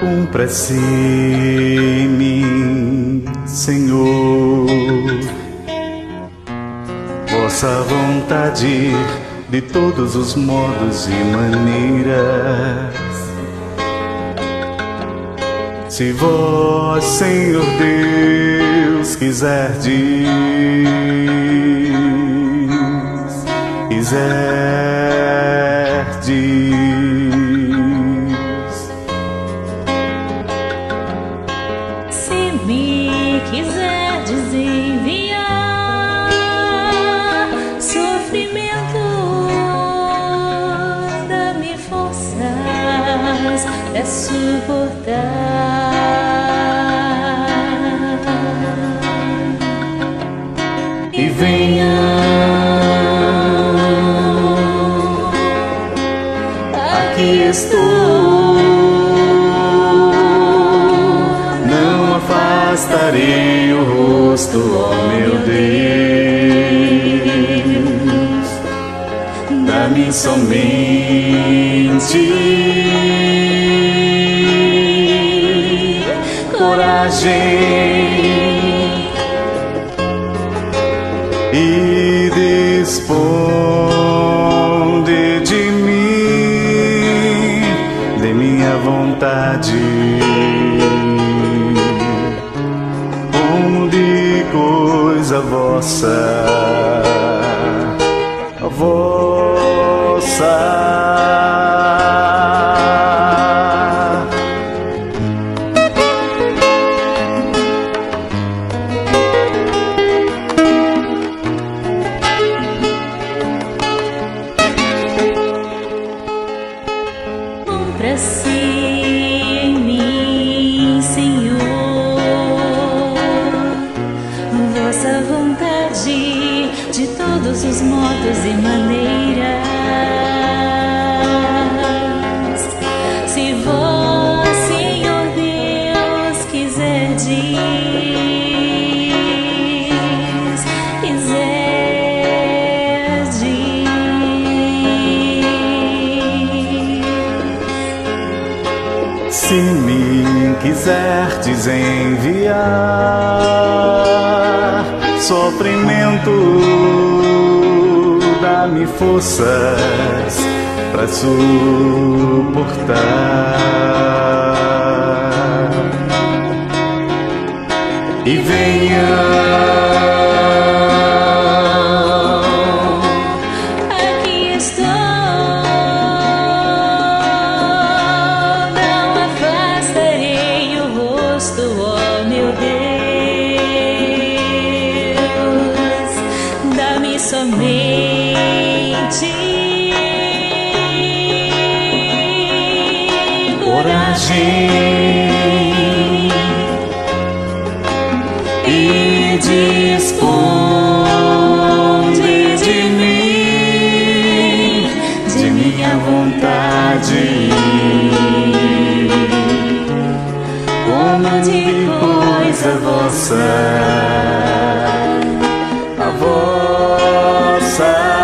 Cumpra-se em mim, Senhor, vossa vontade de todos os modos e maneiras. Se vós, Senhor Deus, quiserdes, quiserdes. Estou. Não afastarei o rosto, ó meu Deus. Dá-me somente coragem vontade, como de coisa vossa, vossa. Todos os modos e maneiras. Se vós, Senhor Deus, quiserdes, quiserdes. Se me quiserdes enviar sofrimento, dá-me forças para suportar. E venha jardim e disponde de mim, de minha vontade. Como de coisa vossa, a vossa.